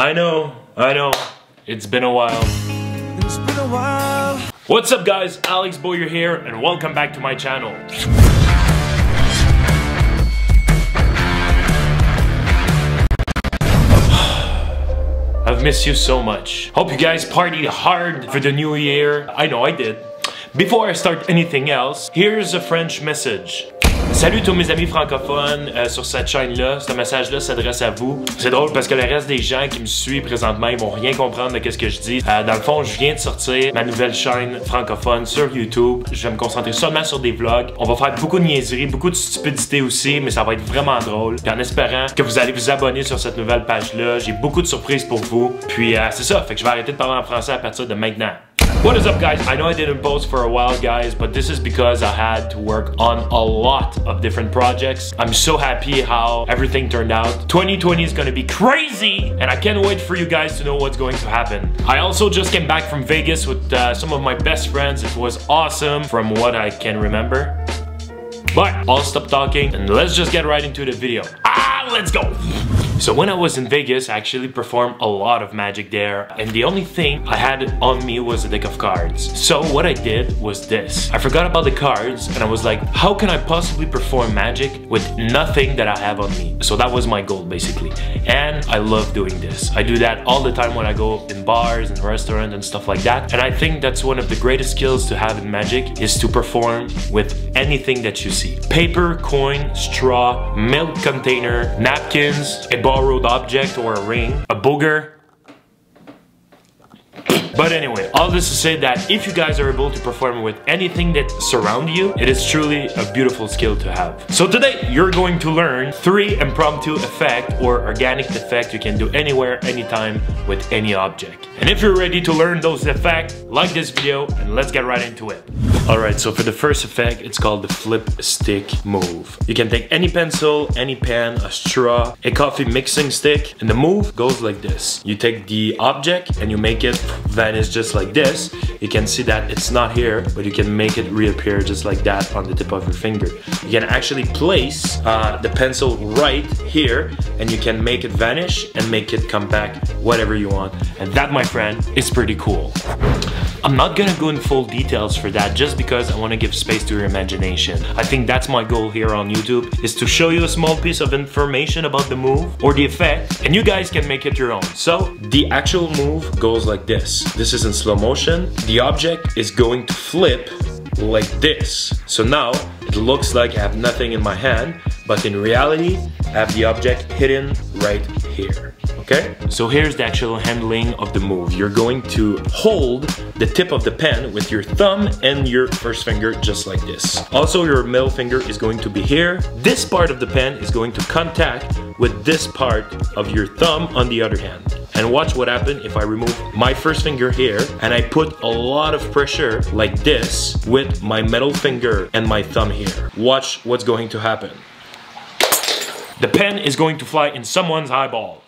I know, I know. It's been a while. It's been a while. What's up guys, Alex Boyer here and welcome back to my channel. I've missed you so much. Hope you guys partied hard for the new year. I know I did. Before I start anything else, here's a French message. Salut tous mes amis francophones euh, sur cette chaîne-là. Ce message-là s'adresse à vous. C'est drôle parce que le reste des gens qui me suivent présentement, ils vont rien comprendre de ce que je dis. Euh, dans le fond, je viens de sortir ma nouvelle chaîne francophone sur YouTube. Je vais me concentrer seulement sur des vlogs. On va faire beaucoup de niaiseries, beaucoup de stupidité aussi, mais ça va être vraiment drôle. Puis en espérant que vous allez vous abonner sur cette nouvelle page-là, j'ai beaucoup de surprises pour vous. Puis euh, c'est ça, fait que je vais arrêter de parler en français à partir de maintenant. What is up guys? I know I didn't post for a while guys, but this is because I had to work on a lot of different projects. I'm so happy how everything turned out. 2020 is gonna be crazy and I can't wait for you guys to know what's going to happen. I also just came back from Vegas with uh, some of my best friends. It was awesome from what I can remember. But I'll stop talking and let's just get right into the video. Ah, let's go! So when I was in Vegas, I actually performed a lot of magic there and the only thing I had on me was a deck of cards. So what I did was this. I forgot about the cards and I was like, how can I possibly perform magic with nothing that I have on me? So that was my goal basically. And I love doing this. I do that all the time when I go in bars and restaurants and stuff like that. And I think that's one of the greatest skills to have in magic is to perform with anything that you see. Paper, coin, straw, milk container, napkins, a borrowed object or a ring, a booger, but anyway, all this to say that if you guys are able to perform with anything that surround you, it is truly a beautiful skill to have. So today, you're going to learn three impromptu effect or organic effect you can do anywhere, anytime with any object. And if you're ready to learn those effects, like this video and let's get right into it. Alright, so for the first effect, it's called the flip stick move. You can take any pencil, any pen, a straw, a coffee mixing stick, and the move goes like this. You take the object and you make it vanish just like this. You can see that it's not here, but you can make it reappear just like that on the tip of your finger. You can actually place uh, the pencil right here and you can make it vanish and make it come back whatever you want. And that, my friend, is pretty cool. I'm not gonna go in full details for that just because I wanna give space to your imagination. I think that's my goal here on YouTube, is to show you a small piece of information about the move or the effect, and you guys can make it your own. So, the actual move goes like this. This is in slow motion. The object is going to flip like this. So now, it looks like I have nothing in my hand, but in reality, I have the object hidden right here okay? So here's the actual handling of the move. You're going to hold the tip of the pen with your thumb and your first finger just like this. Also, your middle finger is going to be here. This part of the pen is going to contact with this part of your thumb on the other hand. And watch what happens if I remove my first finger here and I put a lot of pressure like this with my middle finger and my thumb here. Watch what's going to happen. The pen is going to fly in someone's eyeball.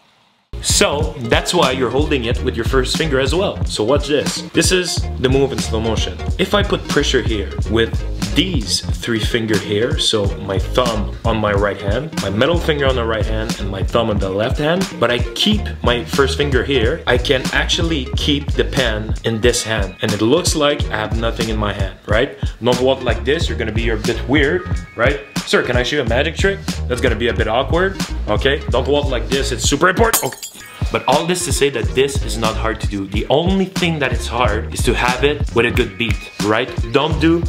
So that's why you're holding it with your first finger as well. So watch this. This is the move in slow motion. If I put pressure here with these three finger here, so my thumb on my right hand, my middle finger on the right hand, and my thumb on the left hand, but I keep my first finger here, I can actually keep the pen in this hand. And it looks like I have nothing in my hand, right? Don't walk like this, you're gonna be a bit weird, right? Sir, can I show you a magic trick? That's gonna be a bit awkward, okay? Don't walk like this, it's super important. Okay. But all this to say that this is not hard to do. The only thing that is hard is to have it with a good beat, right? Don't do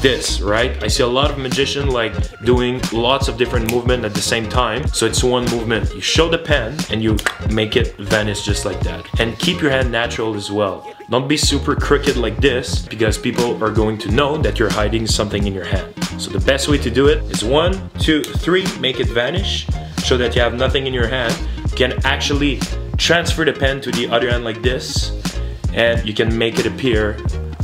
this, right? I see a lot of magicians like doing lots of different movement at the same time. So it's one movement. You show the pen and you make it vanish just like that. And keep your hand natural as well. Don't be super crooked like this because people are going to know that you're hiding something in your hand. So the best way to do it is one, two, three, make it vanish. Show that you have nothing in your hand. You can actually transfer the pen to the other end like this and you can make it appear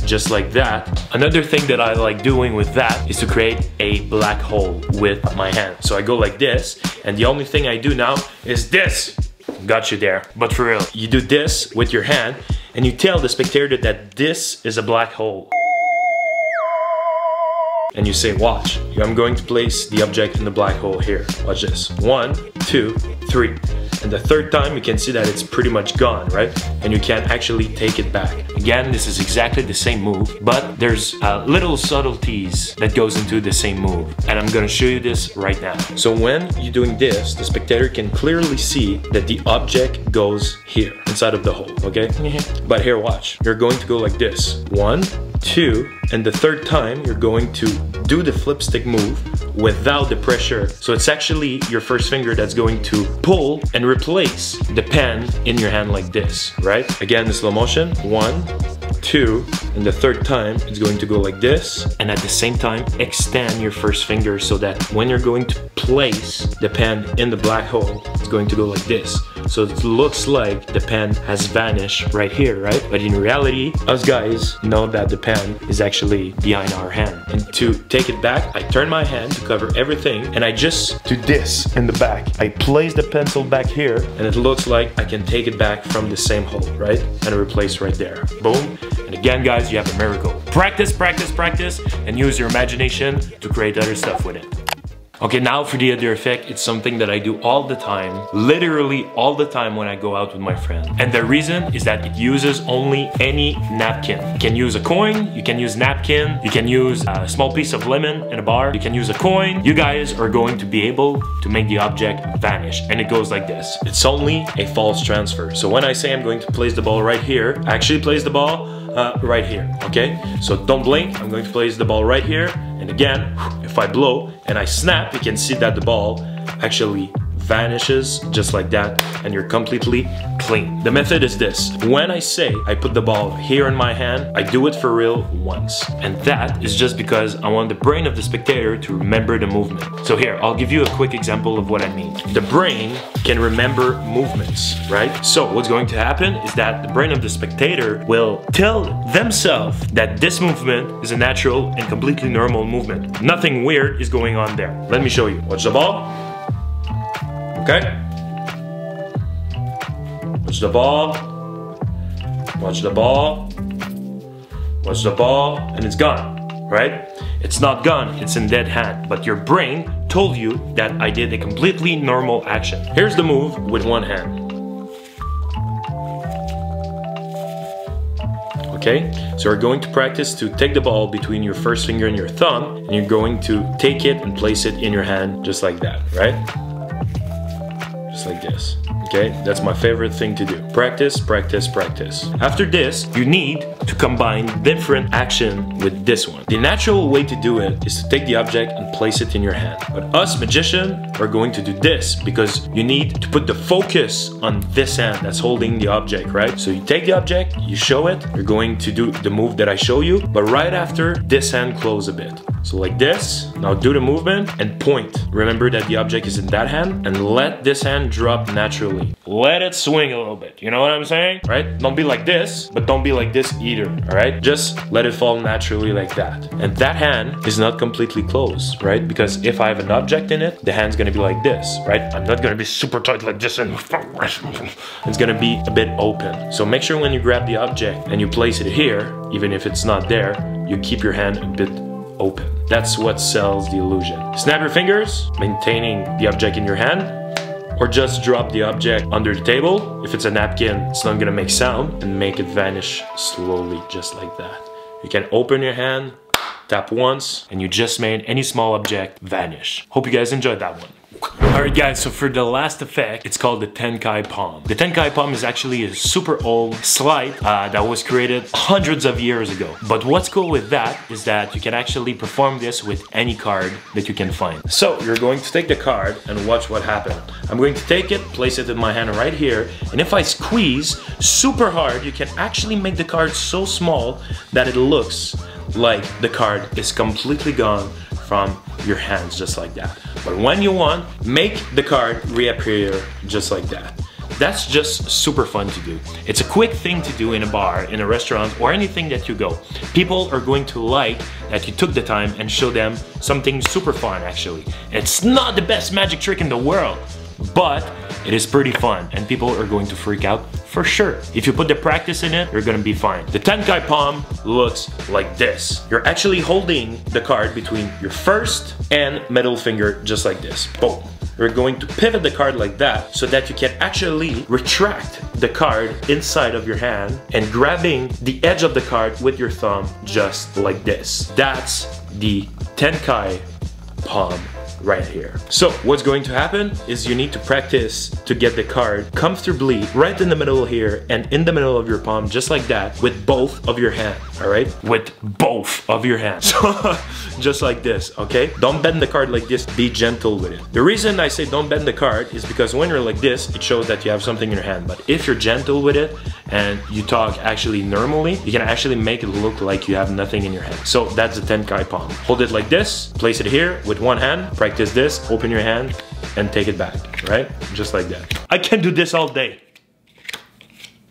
just like that. Another thing that I like doing with that is to create a black hole with my hand. So I go like this, and the only thing I do now is this. Got you there. But for real, you do this with your hand, and you tell the spectator that this is a black hole. And you say, watch, I'm going to place the object in the black hole here. Watch this. One, two, three. And the third time you can see that it's pretty much gone, right? And you can't actually take it back. Again, this is exactly the same move, but there's uh, little subtleties that goes into the same move. And I'm gonna show you this right now. So when you're doing this, the spectator can clearly see that the object goes here, inside of the hole, okay? but here, watch. You're going to go like this. One, two, and the third time you're going to do the flip stick move without the pressure. So it's actually your first finger that's going to pull and replace the pen in your hand like this, right? Again, the slow motion, one, two, and the third time it's going to go like this. And at the same time, extend your first finger so that when you're going to place the pen in the black hole, it's going to go like this. So it looks like the pen has vanished right here, right? But in reality, us guys know that the pen is actually behind our hand. And to take it back, I turn my hand to cover everything and I just do this in the back. I place the pencil back here and it looks like I can take it back from the same hole, right? And replace right there. Boom. And again, guys, you have a miracle. Practice, practice, practice, and use your imagination to create other stuff with it. Okay, now for the other effect, it's something that I do all the time, literally all the time when I go out with my friend. And the reason is that it uses only any napkin. You can use a coin, you can use napkin, you can use a small piece of lemon in a bar, you can use a coin. You guys are going to be able to make the object vanish. And it goes like this. It's only a false transfer. So when I say I'm going to place the ball right here, I actually place the ball uh, right here, okay? So don't blink, I'm going to place the ball right here. And again, if I blow and I snap, you can see that the ball actually vanishes just like that and you're completely clean. The method is this. When I say I put the ball here in my hand, I do it for real once. And that is just because I want the brain of the spectator to remember the movement. So here, I'll give you a quick example of what I mean. The brain can remember movements, right? So what's going to happen is that the brain of the spectator will tell themselves that this movement is a natural and completely normal movement. Nothing weird is going on there. Let me show you. Watch the ball. Okay? Watch the ball. Watch the ball. Watch the ball, and it's gone, right? It's not gone, it's in dead hand, but your brain told you that I did a completely normal action. Here's the move with one hand. Okay, so we're going to practice to take the ball between your first finger and your thumb, and you're going to take it and place it in your hand just like that, right? Like this. Okay, that's my favorite thing to do. Practice, practice, practice. After this, you need to combine different action with this one. The natural way to do it is to take the object and place it in your hand. But us magician are going to do this because you need to put the focus on this hand that's holding the object, right? So you take the object, you show it, you're going to do the move that I show you, but right after, this hand close a bit. So like this, now do the movement and point. Remember that the object is in that hand and let this hand drop naturally. Let it swing a little bit, you know what I'm saying? Right? Don't be like this, but don't be like this either, all right? Just let it fall naturally like that. And that hand is not completely closed, right? Because if I have an object in it, the hand's gonna be like this, right? I'm not gonna be super tight like this and it's gonna be a bit open. So make sure when you grab the object and you place it here, even if it's not there, you keep your hand a bit open. That's what sells the illusion. Snap your fingers, maintaining the object in your hand, or just drop the object under the table. If it's a napkin, it's not gonna make sound and make it vanish slowly, just like that. You can open your hand, tap once, and you just made any small object vanish. Hope you guys enjoyed that one. Alright guys, so for the last effect, it's called the Tenkai Palm. The Tenkai Palm is actually a super old sleight uh, that was created hundreds of years ago. But what's cool with that is that you can actually perform this with any card that you can find. So you're going to take the card and watch what happens. I'm going to take it, place it in my hand right here, and if I squeeze super hard, you can actually make the card so small that it looks like the card is completely gone from your hands just like that. But when you want, make the card reappear just like that. That's just super fun to do. It's a quick thing to do in a bar, in a restaurant, or anything that you go. People are going to like that you took the time and show them something super fun actually. It's not the best magic trick in the world, but it is pretty fun and people are going to freak out for sure. If you put the practice in it, you're gonna be fine. The Tenkai Palm looks like this. You're actually holding the card between your first and middle finger just like this. Boom. you're going to pivot the card like that so that you can actually retract the card inside of your hand and grabbing the edge of the card with your thumb just like this. That's the Tenkai palm right here. So what's going to happen is you need to practice to get the card comfortably right in the middle here and in the middle of your palm just like that with both of your hands, all right? With both of your hands. So just like this, okay? Don't bend the card like this, be gentle with it. The reason I say don't bend the card is because when you're like this, it shows that you have something in your hand. But if you're gentle with it and you talk actually normally, you can actually make it look like you have nothing in your hand. So that's the Tenkai palm. Hold it like this, place it here with one hand, practice this, open your hand and take it back, right? Just like that. I can do this all day.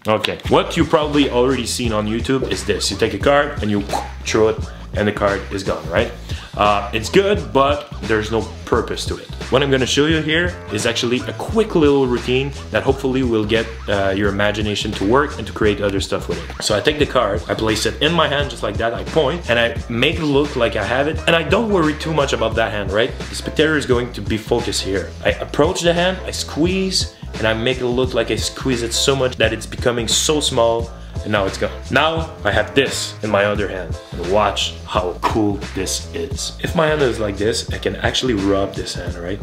Okay, what you probably already seen on YouTube is this. You take a card and you throw it and the card is gone, right? Uh, it's good, but there's no purpose to it. What I'm gonna show you here is actually a quick little routine that hopefully will get uh, your imagination to work and to create other stuff with it. So I take the card, I place it in my hand just like that, I point, and I make it look like I have it, and I don't worry too much about that hand, right? The spectator is going to be focused here. I approach the hand, I squeeze, and I make it look like I squeeze it so much that it's becoming so small and now it's gone. Now I have this in my other hand and watch how cool this is. If my hand is like this, I can actually rub this hand, right?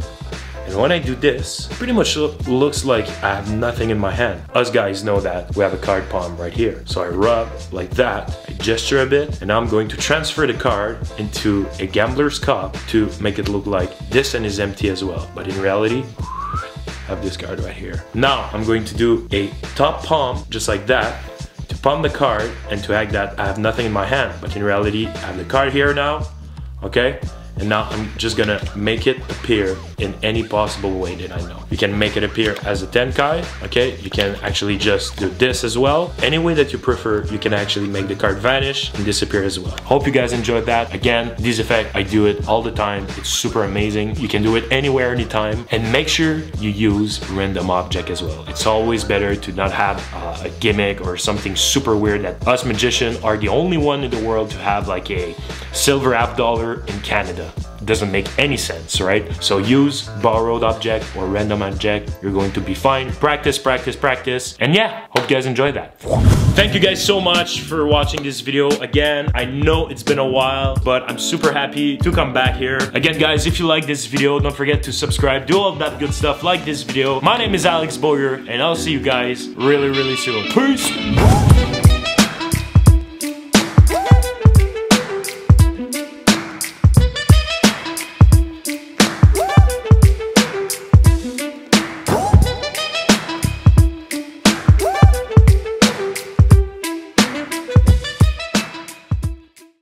And when I do this, pretty much looks like I have nothing in my hand. Us guys know that we have a card palm right here. So I rub like that, I gesture a bit, and I'm going to transfer the card into a gambler's cop to make it look like this end is empty as well. But in reality, I have this card right here. Now I'm going to do a top palm just like that palm the card and to act that I have nothing in my hand. But in reality, I have the card here now, okay? And now I'm just gonna make it appear in any possible way that I know. You can make it appear as a Tenkai, okay? You can actually just do this as well. Any way that you prefer, you can actually make the card vanish and disappear as well. Hope you guys enjoyed that. Again, this effect, I do it all the time. It's super amazing. You can do it anywhere, anytime. And make sure you use random object as well. It's always better to not have uh, a gimmick or something super weird that us magicians are the only one in the world to have like a silver half dollar in Canada doesn't make any sense, right? So use borrowed object or random object. You're going to be fine. Practice, practice, practice. And yeah, hope you guys enjoyed that. Thank you guys so much for watching this video again. I know it's been a while, but I'm super happy to come back here. Again, guys, if you like this video, don't forget to subscribe, do all that good stuff, like this video. My name is Alex Boyer, and I'll see you guys really, really soon. Peace!